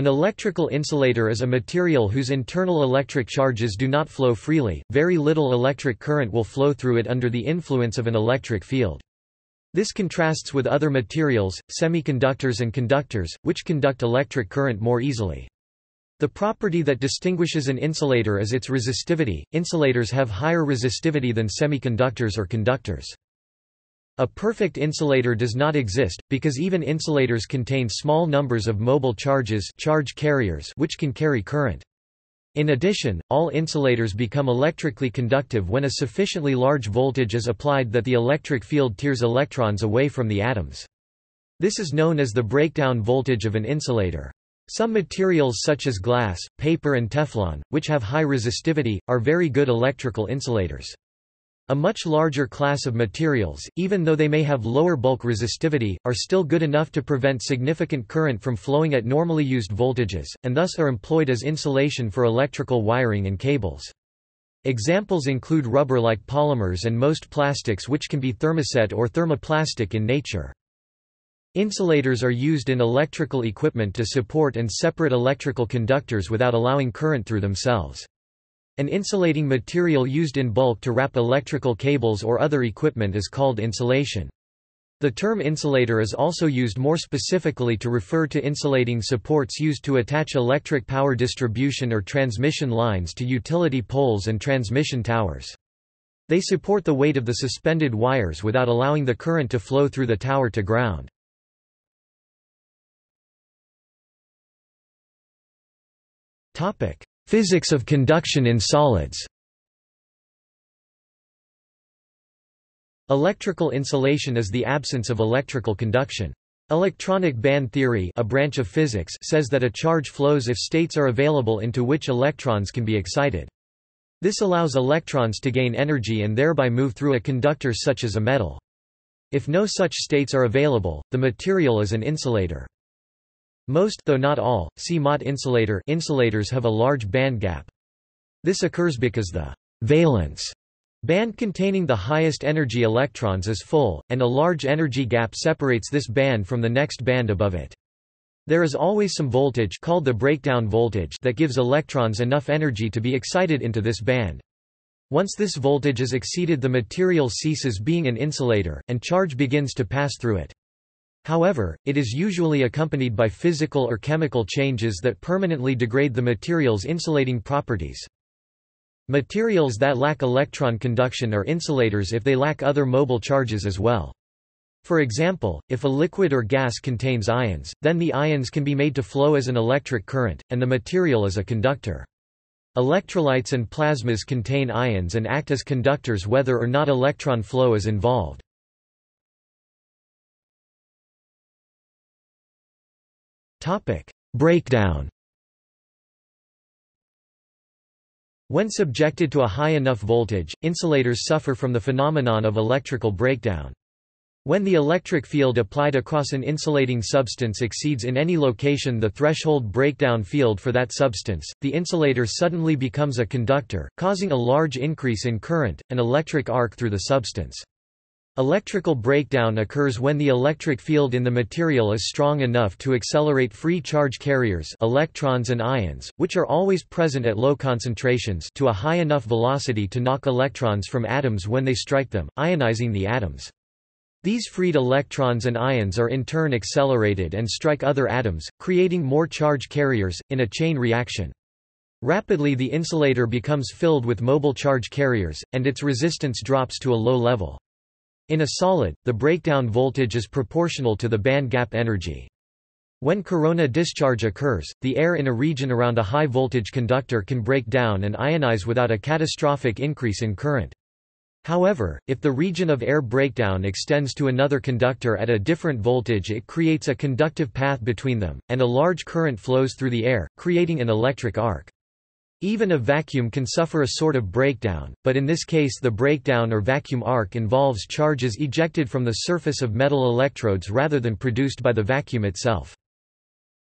An electrical insulator is a material whose internal electric charges do not flow freely, very little electric current will flow through it under the influence of an electric field. This contrasts with other materials, semiconductors and conductors, which conduct electric current more easily. The property that distinguishes an insulator is its resistivity. Insulators have higher resistivity than semiconductors or conductors. A perfect insulator does not exist, because even insulators contain small numbers of mobile charges charge carriers which can carry current. In addition, all insulators become electrically conductive when a sufficiently large voltage is applied that the electric field tears electrons away from the atoms. This is known as the breakdown voltage of an insulator. Some materials such as glass, paper and Teflon, which have high resistivity, are very good electrical insulators. A much larger class of materials, even though they may have lower bulk resistivity, are still good enough to prevent significant current from flowing at normally used voltages, and thus are employed as insulation for electrical wiring and cables. Examples include rubber-like polymers and most plastics which can be thermoset or thermoplastic in nature. Insulators are used in electrical equipment to support and separate electrical conductors without allowing current through themselves. An insulating material used in bulk to wrap electrical cables or other equipment is called insulation. The term insulator is also used more specifically to refer to insulating supports used to attach electric power distribution or transmission lines to utility poles and transmission towers. They support the weight of the suspended wires without allowing the current to flow through the tower to ground. Physics of conduction in solids Electrical insulation is the absence of electrical conduction. Electronic band theory a branch of physics says that a charge flows if states are available into which electrons can be excited. This allows electrons to gain energy and thereby move through a conductor such as a metal. If no such states are available, the material is an insulator. Most though not all, see Mott insulator insulators have a large band gap. This occurs because the valence band containing the highest energy electrons is full, and a large energy gap separates this band from the next band above it. There is always some voltage called the breakdown voltage that gives electrons enough energy to be excited into this band. Once this voltage is exceeded the material ceases being an insulator, and charge begins to pass through it. However, it is usually accompanied by physical or chemical changes that permanently degrade the material's insulating properties. Materials that lack electron conduction are insulators if they lack other mobile charges as well. For example, if a liquid or gas contains ions, then the ions can be made to flow as an electric current, and the material is a conductor. Electrolytes and plasmas contain ions and act as conductors whether or not electron flow is involved. Topic: Breakdown. When subjected to a high enough voltage, insulators suffer from the phenomenon of electrical breakdown. When the electric field applied across an insulating substance exceeds in any location the threshold breakdown field for that substance, the insulator suddenly becomes a conductor, causing a large increase in current, an electric arc through the substance. Electrical breakdown occurs when the electric field in the material is strong enough to accelerate free charge carriers electrons and ions, which are always present at low concentrations to a high enough velocity to knock electrons from atoms when they strike them, ionizing the atoms. These freed electrons and ions are in turn accelerated and strike other atoms, creating more charge carriers, in a chain reaction. Rapidly the insulator becomes filled with mobile charge carriers, and its resistance drops to a low level. In a solid, the breakdown voltage is proportional to the band gap energy. When corona discharge occurs, the air in a region around a high-voltage conductor can break down and ionize without a catastrophic increase in current. However, if the region of air breakdown extends to another conductor at a different voltage it creates a conductive path between them, and a large current flows through the air, creating an electric arc. Even a vacuum can suffer a sort of breakdown, but in this case the breakdown or vacuum arc involves charges ejected from the surface of metal electrodes rather than produced by the vacuum itself.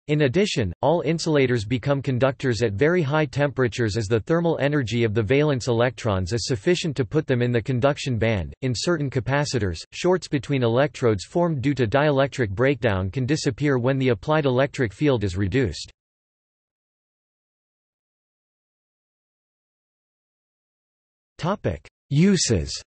In addition, all insulators become conductors at very high temperatures as the thermal energy of the valence electrons is sufficient to put them in the conduction band. In certain capacitors, shorts between electrodes formed due to dielectric breakdown can disappear when the applied electric field is reduced. Uses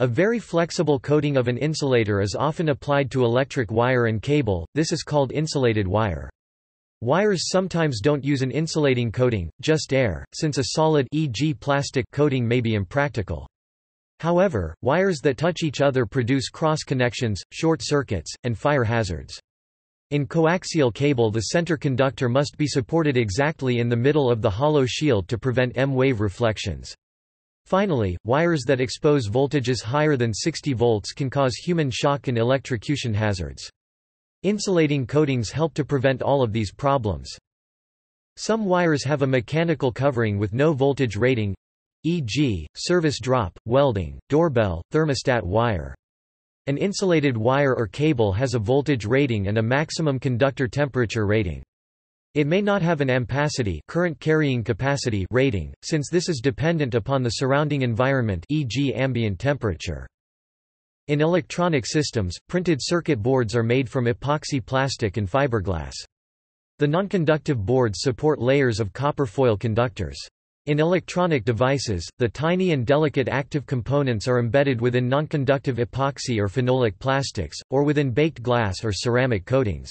A very flexible coating of an insulator is often applied to electric wire and cable, this is called insulated wire. Wires sometimes don't use an insulating coating, just air, since a solid e.g. plastic coating may be impractical. However, wires that touch each other produce cross-connections, short circuits, and fire hazards. In coaxial cable the center conductor must be supported exactly in the middle of the hollow shield to prevent EM-wave reflections. Finally, wires that expose voltages higher than 60 volts can cause human shock and electrocution hazards. Insulating coatings help to prevent all of these problems. Some wires have a mechanical covering with no voltage rating e.g., service drop, welding, doorbell, thermostat wire. An insulated wire or cable has a voltage rating and a maximum conductor temperature rating. It may not have an ampacity current carrying capacity rating, since this is dependent upon the surrounding environment e.g. ambient temperature. In electronic systems, printed circuit boards are made from epoxy plastic and fiberglass. The nonconductive boards support layers of copper foil conductors. In electronic devices, the tiny and delicate active components are embedded within nonconductive epoxy or phenolic plastics, or within baked glass or ceramic coatings.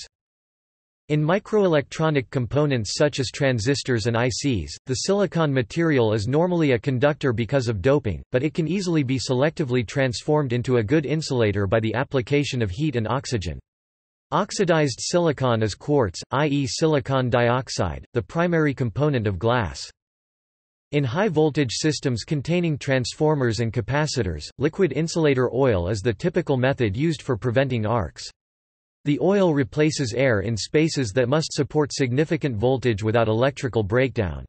In microelectronic components such as transistors and ICs, the silicon material is normally a conductor because of doping, but it can easily be selectively transformed into a good insulator by the application of heat and oxygen. Oxidized silicon is quartz, i.e. silicon dioxide, the primary component of glass. In high-voltage systems containing transformers and capacitors, liquid insulator oil is the typical method used for preventing arcs. The oil replaces air in spaces that must support significant voltage without electrical breakdown.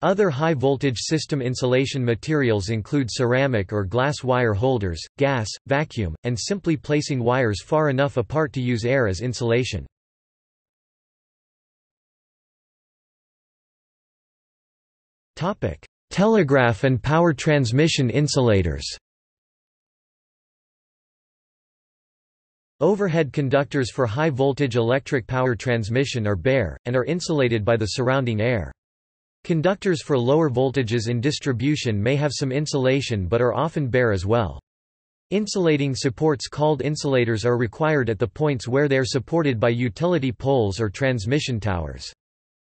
Other high-voltage system insulation materials include ceramic or glass wire holders, gas, vacuum, and simply placing wires far enough apart to use air as insulation. Telegraph and power transmission insulators Overhead conductors for high-voltage electric power transmission are bare, and are insulated by the surrounding air. Conductors for lower voltages in distribution may have some insulation but are often bare as well. Insulating supports called insulators are required at the points where they are supported by utility poles or transmission towers.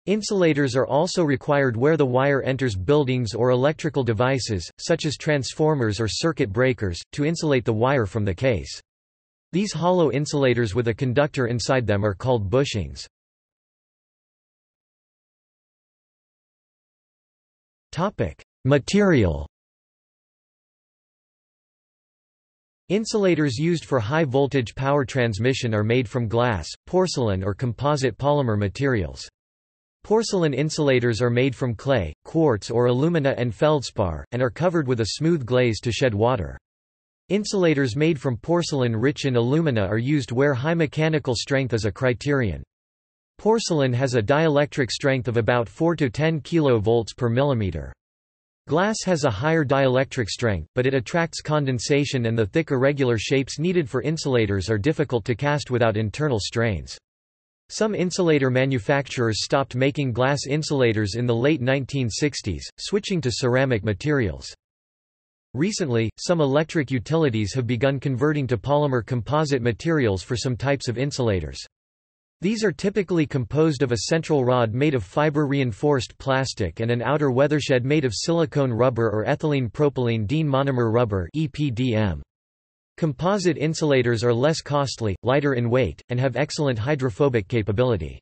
Insulators are also required where the wire enters buildings or electrical devices, such as transformers or circuit breakers, to insulate the wire from the case. These hollow insulators with a conductor inside them are called bushings. Material Insulators used for high-voltage power transmission are made from glass, porcelain or composite polymer materials. Porcelain insulators are made from clay, quartz or alumina and feldspar, and are covered with a smooth glaze to shed water. Insulators made from porcelain rich in alumina are used where high mechanical strength is a criterion. Porcelain has a dielectric strength of about 4 to 10 kV per millimeter. Glass has a higher dielectric strength, but it attracts condensation and the thick irregular shapes needed for insulators are difficult to cast without internal strains. Some insulator manufacturers stopped making glass insulators in the late 1960s, switching to ceramic materials. Recently, some electric utilities have begun converting to polymer composite materials for some types of insulators. These are typically composed of a central rod made of fiber-reinforced plastic and an outer weathershed made of silicone rubber or ethylene propylene diene monomer rubber EPDM. Composite insulators are less costly, lighter in weight, and have excellent hydrophobic capability.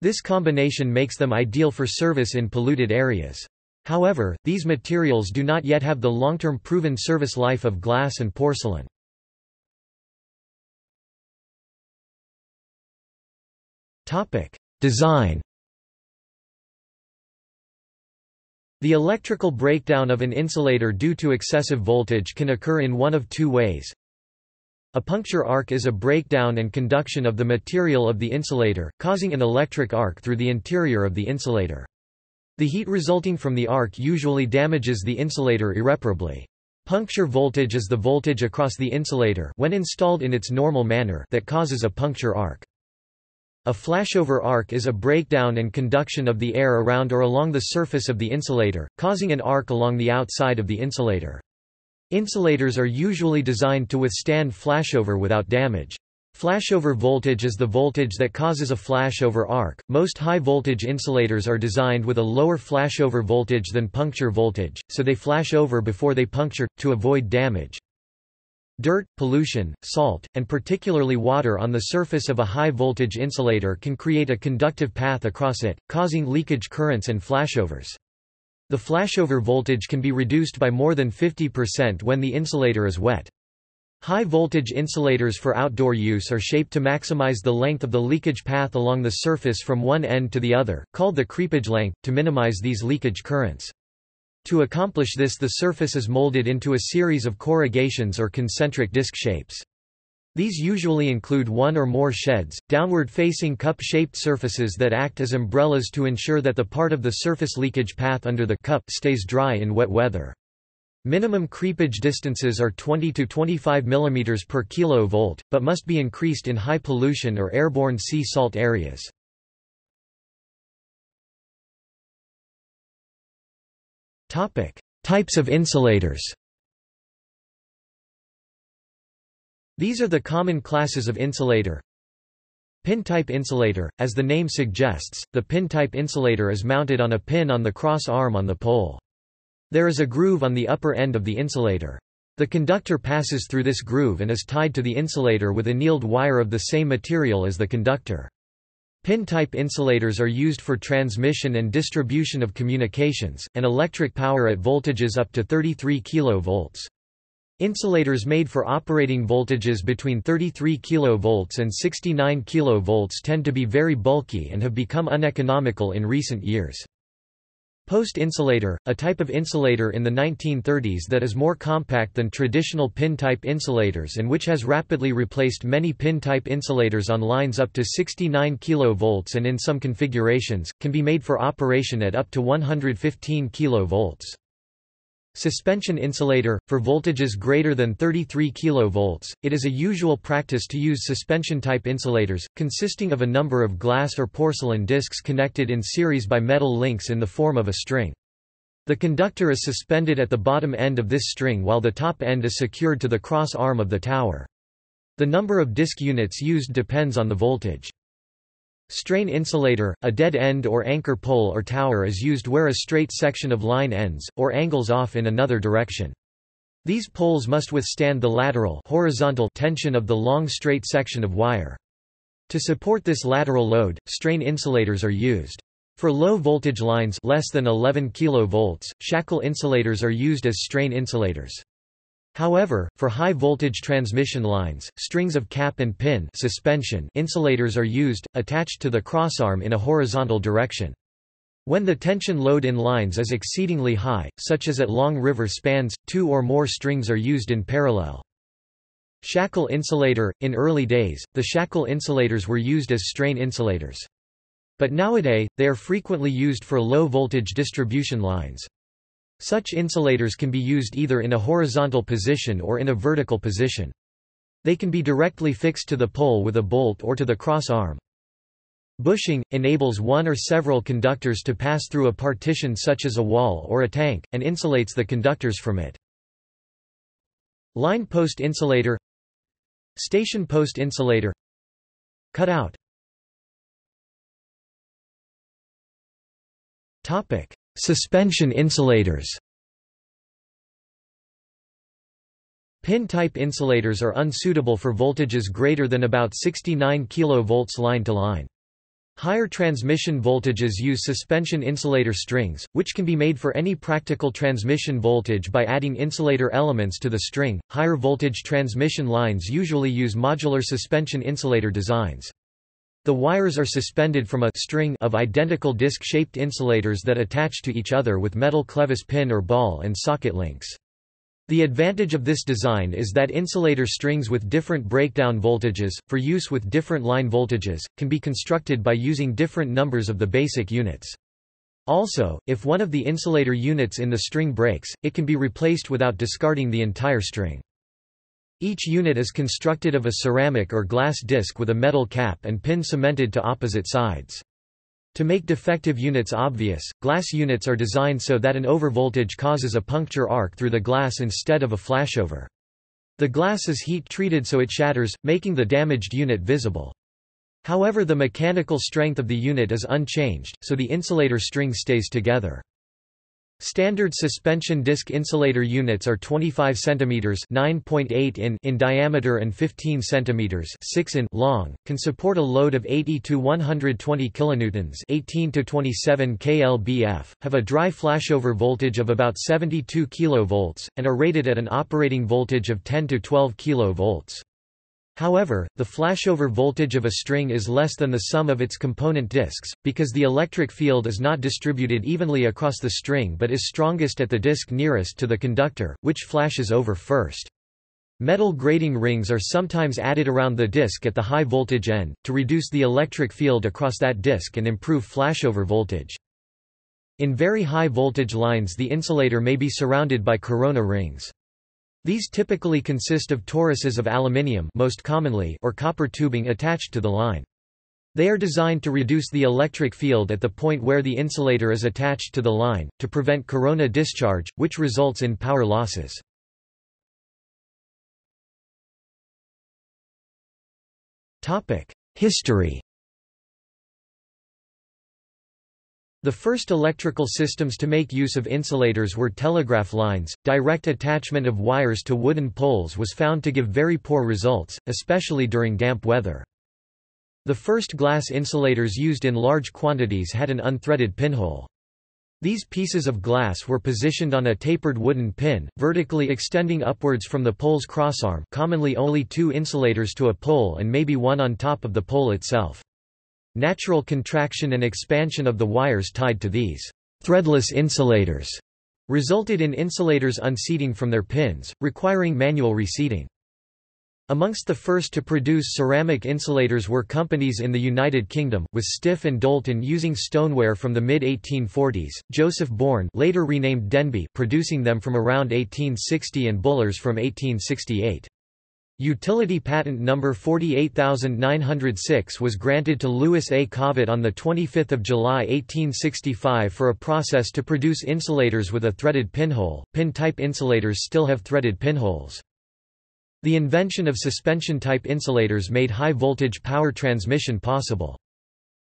This combination makes them ideal for service in polluted areas. However, these materials do not yet have the long-term proven service life of glass and porcelain. Topic: Design The electrical breakdown of an insulator due to excessive voltage can occur in one of two ways. A puncture arc is a breakdown and conduction of the material of the insulator, causing an electric arc through the interior of the insulator. The heat resulting from the arc usually damages the insulator irreparably. Puncture voltage is the voltage across the insulator when installed in its normal manner that causes a puncture arc. A flashover arc is a breakdown and conduction of the air around or along the surface of the insulator, causing an arc along the outside of the insulator. Insulators are usually designed to withstand flashover without damage. Flashover voltage is the voltage that causes a flashover arc. Most high voltage insulators are designed with a lower flashover voltage than puncture voltage, so they flash over before they puncture, to avoid damage. Dirt, pollution, salt, and particularly water on the surface of a high-voltage insulator can create a conductive path across it, causing leakage currents and flashovers. The flashover voltage can be reduced by more than 50% when the insulator is wet. High-voltage insulators for outdoor use are shaped to maximize the length of the leakage path along the surface from one end to the other, called the creepage length, to minimize these leakage currents. To accomplish this the surface is molded into a series of corrugations or concentric disc shapes. These usually include one or more sheds, downward-facing cup-shaped surfaces that act as umbrellas to ensure that the part of the surface leakage path under the cup stays dry in wet weather. Minimum creepage distances are 20 to 25 mm per kilovolt, but must be increased in high pollution or airborne sea salt areas. Types of insulators. These are the common classes of insulator. Pin-type insulator, as the name suggests, the pin-type insulator is mounted on a pin on the cross arm on the pole. There is a groove on the upper end of the insulator. The conductor passes through this groove and is tied to the insulator with annealed wire of the same material as the conductor. Pin-type insulators are used for transmission and distribution of communications, and electric power at voltages up to 33 kV. Insulators made for operating voltages between 33 kV and 69 kV tend to be very bulky and have become uneconomical in recent years. Post-insulator, a type of insulator in the 1930s that is more compact than traditional pin-type insulators and which has rapidly replaced many pin-type insulators on lines up to 69 kV and in some configurations, can be made for operation at up to 115 kV. Suspension insulator, for voltages greater than 33 kV, it is a usual practice to use suspension-type insulators, consisting of a number of glass or porcelain discs connected in series by metal links in the form of a string. The conductor is suspended at the bottom end of this string while the top end is secured to the cross arm of the tower. The number of disc units used depends on the voltage. Strain insulator, a dead end or anchor pole or tower is used where a straight section of line ends, or angles off in another direction. These poles must withstand the lateral horizontal tension of the long straight section of wire. To support this lateral load, strain insulators are used. For low voltage lines less than 11 kV, shackle insulators are used as strain insulators. However, for high-voltage transmission lines, strings of cap and pin suspension insulators are used, attached to the crossarm in a horizontal direction. When the tension load in lines is exceedingly high, such as at long river spans, two or more strings are used in parallel. Shackle insulator – In early days, the shackle insulators were used as strain insulators. But nowadays, they are frequently used for low-voltage distribution lines. Such insulators can be used either in a horizontal position or in a vertical position. They can be directly fixed to the pole with a bolt or to the cross arm. Bushing, enables one or several conductors to pass through a partition such as a wall or a tank, and insulates the conductors from it. Line post insulator Station post insulator Cutout Topic Suspension insulators Pin-type insulators are unsuitable for voltages greater than about 69 kV line-to-line. Higher transmission voltages use suspension insulator strings, which can be made for any practical transmission voltage by adding insulator elements to the string. Higher voltage transmission lines usually use modular suspension insulator designs. The wires are suspended from a string of identical disc-shaped insulators that attach to each other with metal clevis pin or ball and socket links. The advantage of this design is that insulator strings with different breakdown voltages, for use with different line voltages, can be constructed by using different numbers of the basic units. Also, if one of the insulator units in the string breaks, it can be replaced without discarding the entire string. Each unit is constructed of a ceramic or glass disc with a metal cap and pin cemented to opposite sides. To make defective units obvious, glass units are designed so that an overvoltage causes a puncture arc through the glass instead of a flashover. The glass is heat-treated so it shatters, making the damaged unit visible. However the mechanical strength of the unit is unchanged, so the insulator string stays together. Standard suspension disc insulator units are 25 cm (9.8 in) in diameter and 15 cm (6 in) long, can support a load of 80 to 120 kilonewtons (18 to 27 kLbf), have a dry flashover voltage of about 72 kV, and are rated at an operating voltage of 10 to 12 kV. However, the flashover voltage of a string is less than the sum of its component disks, because the electric field is not distributed evenly across the string but is strongest at the disk nearest to the conductor, which flashes over first. Metal grading rings are sometimes added around the disk at the high voltage end, to reduce the electric field across that disk and improve flashover voltage. In very high voltage lines the insulator may be surrounded by corona rings. These typically consist of toruses of aluminium most commonly or copper tubing attached to the line. They are designed to reduce the electric field at the point where the insulator is attached to the line, to prevent corona discharge, which results in power losses. History The first electrical systems to make use of insulators were telegraph lines. Direct attachment of wires to wooden poles was found to give very poor results, especially during damp weather. The first glass insulators used in large quantities had an unthreaded pinhole. These pieces of glass were positioned on a tapered wooden pin, vertically extending upwards from the pole's crossarm commonly only two insulators to a pole and maybe one on top of the pole itself. Natural contraction and expansion of the wires tied to these threadless insulators resulted in insulators unseating from their pins, requiring manual reseating. Amongst the first to produce ceramic insulators were companies in the United Kingdom, with Stiff and Doulton using stoneware from the mid-1840s, Joseph Bourne later renamed Denby producing them from around 1860 and Bullers from 1868. Utility patent number 48906 was granted to Louis A. Cauvet on 25 July 1865 for a process to produce insulators with a threaded pinhole. Pin-type insulators still have threaded pinholes. The invention of suspension-type insulators made high-voltage power transmission possible.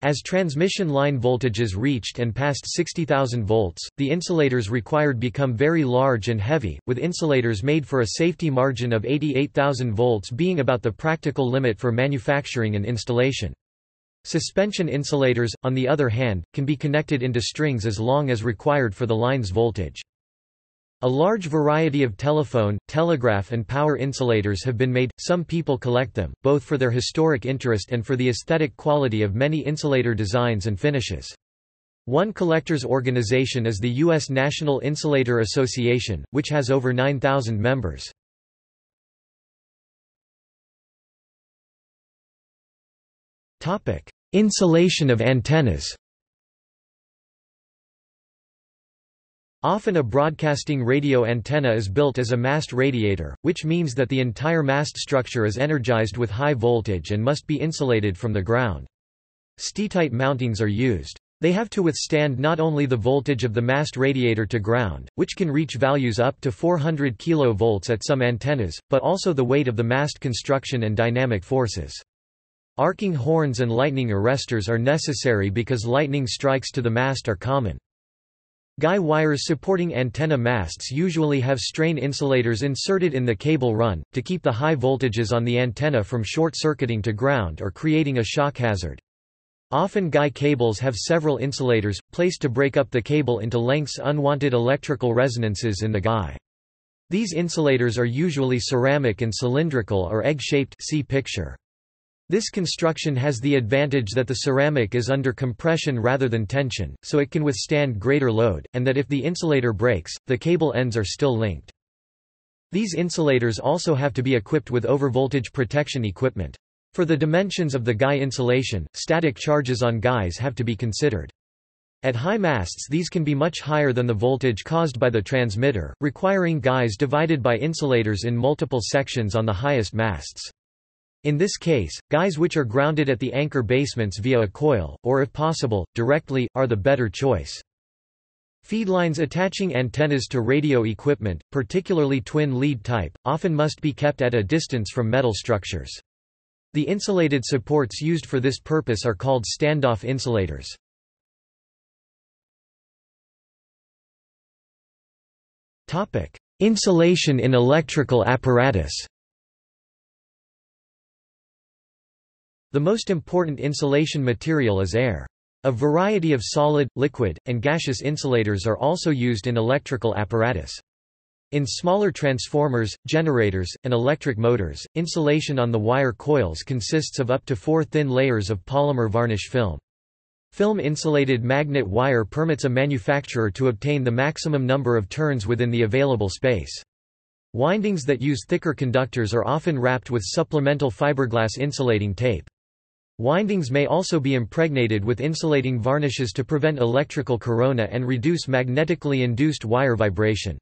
As transmission line voltages reached and passed 60,000 volts, the insulators required become very large and heavy, with insulators made for a safety margin of 88,000 volts being about the practical limit for manufacturing and installation. Suspension insulators, on the other hand, can be connected into strings as long as required for the line's voltage. A large variety of telephone, telegraph and power insulators have been made, some people collect them, both for their historic interest and for the aesthetic quality of many insulator designs and finishes. One collectors organization is the U.S. National Insulator Association, which has over 9,000 members. Insulation of antennas Often a broadcasting radio antenna is built as a mast radiator, which means that the entire mast structure is energized with high voltage and must be insulated from the ground. Steatite mountings are used. They have to withstand not only the voltage of the mast radiator to ground, which can reach values up to 400 kV at some antennas, but also the weight of the mast construction and dynamic forces. Arcing horns and lightning arresters are necessary because lightning strikes to the mast are common. Guy wires supporting antenna masts usually have strain insulators inserted in the cable run, to keep the high voltages on the antenna from short-circuiting to ground or creating a shock hazard. Often guy cables have several insulators, placed to break up the cable into lengths unwanted electrical resonances in the guy. These insulators are usually ceramic and cylindrical or egg-shaped see picture. This construction has the advantage that the ceramic is under compression rather than tension, so it can withstand greater load, and that if the insulator breaks, the cable ends are still linked. These insulators also have to be equipped with overvoltage protection equipment. For the dimensions of the guy insulation, static charges on guys have to be considered. At high masts these can be much higher than the voltage caused by the transmitter, requiring guys divided by insulators in multiple sections on the highest masts. In this case, guys which are grounded at the anchor basements via a coil, or if possible, directly, are the better choice. Feedlines attaching antennas to radio equipment, particularly twin lead type, often must be kept at a distance from metal structures. The insulated supports used for this purpose are called standoff insulators. Insulation in electrical apparatus The most important insulation material is air. A variety of solid, liquid, and gaseous insulators are also used in electrical apparatus. In smaller transformers, generators, and electric motors, insulation on the wire coils consists of up to four thin layers of polymer varnish film. Film-insulated magnet wire permits a manufacturer to obtain the maximum number of turns within the available space. Windings that use thicker conductors are often wrapped with supplemental fiberglass insulating tape. Windings may also be impregnated with insulating varnishes to prevent electrical corona and reduce magnetically induced wire vibration.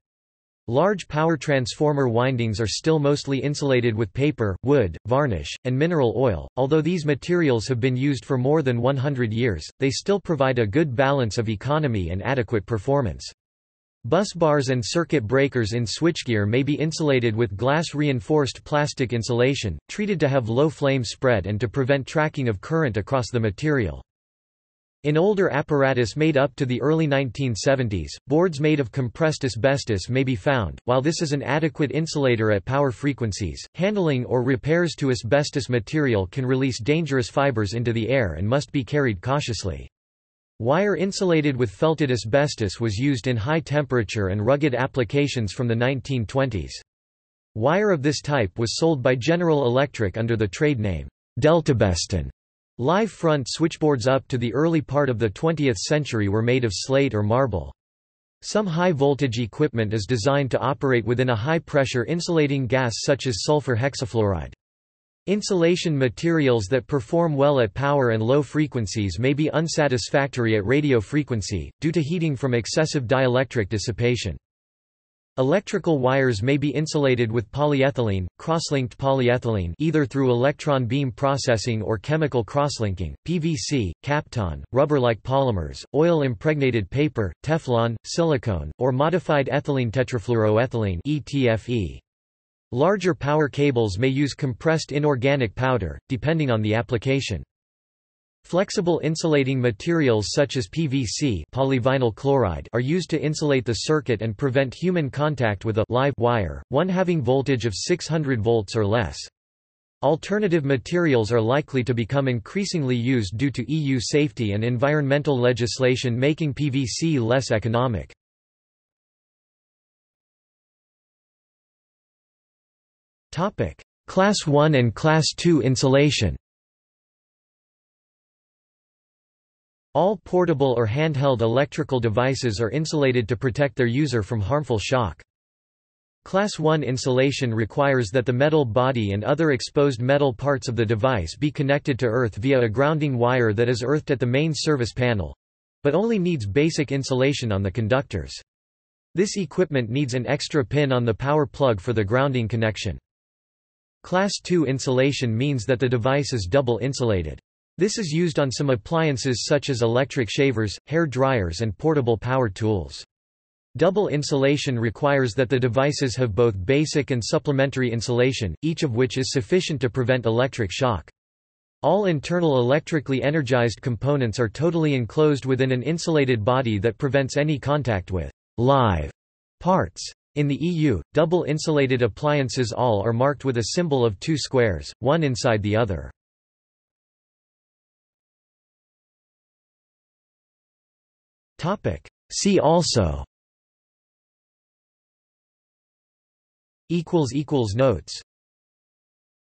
Large power transformer windings are still mostly insulated with paper, wood, varnish, and mineral oil. Although these materials have been used for more than 100 years, they still provide a good balance of economy and adequate performance. Bus bars and circuit breakers in switchgear may be insulated with glass-reinforced plastic insulation, treated to have low flame spread and to prevent tracking of current across the material. In older apparatus made up to the early 1970s, boards made of compressed asbestos may be found. While this is an adequate insulator at power frequencies, handling or repairs to asbestos material can release dangerous fibers into the air and must be carried cautiously. Wire insulated with felted asbestos was used in high-temperature and rugged applications from the 1920s. Wire of this type was sold by General Electric under the trade name Deltabeston. Live front switchboards up to the early part of the 20th century were made of slate or marble. Some high-voltage equipment is designed to operate within a high-pressure insulating gas such as sulfur hexafluoride. Insulation materials that perform well at power and low frequencies may be unsatisfactory at radio frequency, due to heating from excessive dielectric dissipation. Electrical wires may be insulated with polyethylene, cross-linked polyethylene either through electron beam processing or chemical crosslinking, PVC, Kapton, rubber-like polymers, oil-impregnated paper, Teflon, silicone, or modified ethylene tetrafluoroethylene ETFE. Larger power cables may use compressed inorganic powder, depending on the application. Flexible insulating materials such as PVC polyvinyl chloride are used to insulate the circuit and prevent human contact with a live wire, one having voltage of 600 volts or less. Alternative materials are likely to become increasingly used due to EU safety and environmental legislation making PVC less economic. Topic: Class 1 and Class 2 insulation. All portable or handheld electrical devices are insulated to protect their user from harmful shock. Class 1 insulation requires that the metal body and other exposed metal parts of the device be connected to earth via a grounding wire that is earthed at the main service panel—but only needs basic insulation on the conductors. This equipment needs an extra pin on the power plug for the grounding connection. Class II insulation means that the device is double insulated. This is used on some appliances such as electric shavers, hair dryers and portable power tools. Double insulation requires that the devices have both basic and supplementary insulation, each of which is sufficient to prevent electric shock. All internal electrically energized components are totally enclosed within an insulated body that prevents any contact with live parts. In the EU, double insulated appliances all are marked with a symbol of two squares, one inside the other. See also. Notes